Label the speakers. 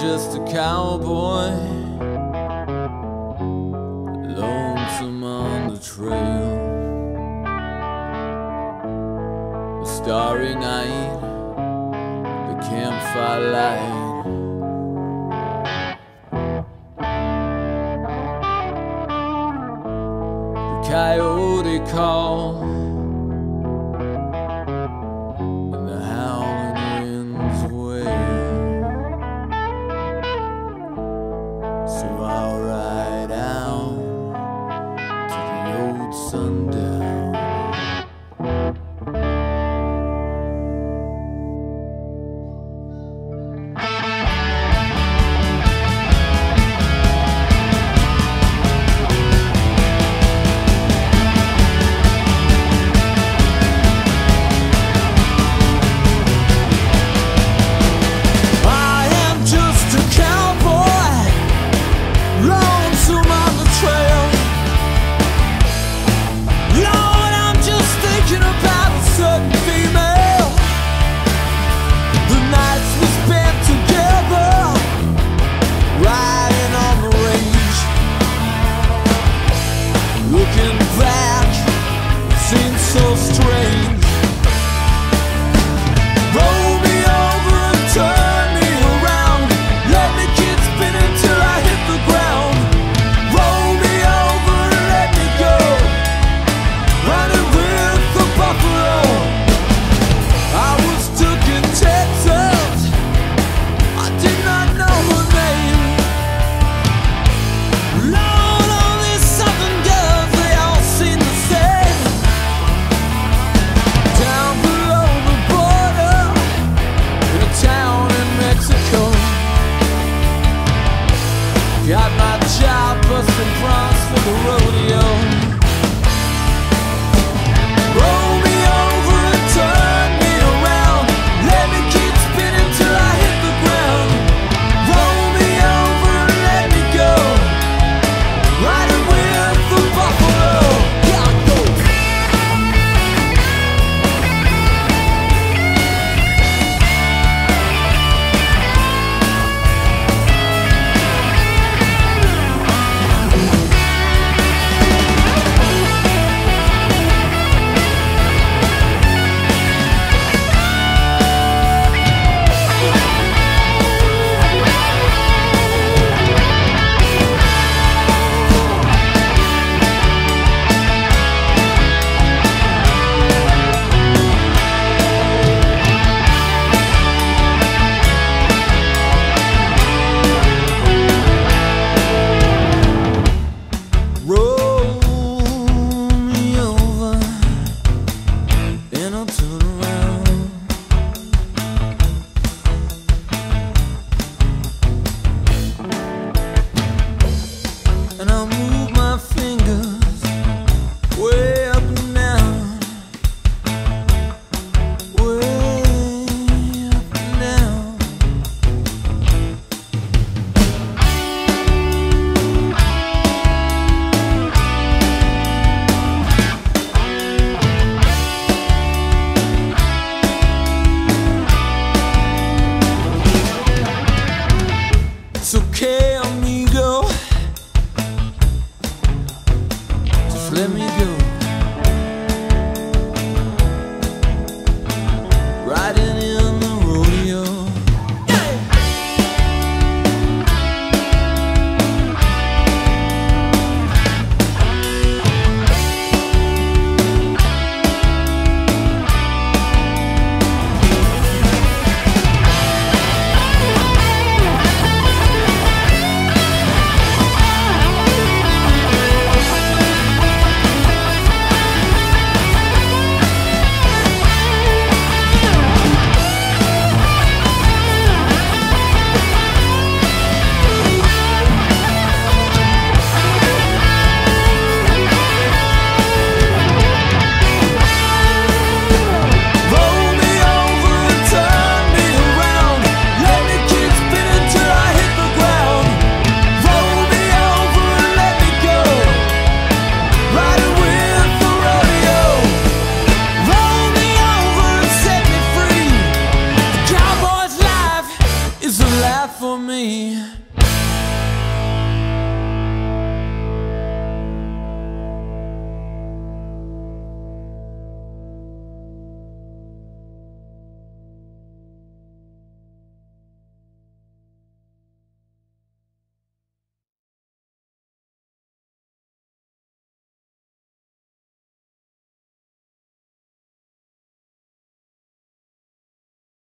Speaker 1: just a cowboy, lonesome on the trail. A starry night, the campfire light. The coyote call the road. let me go.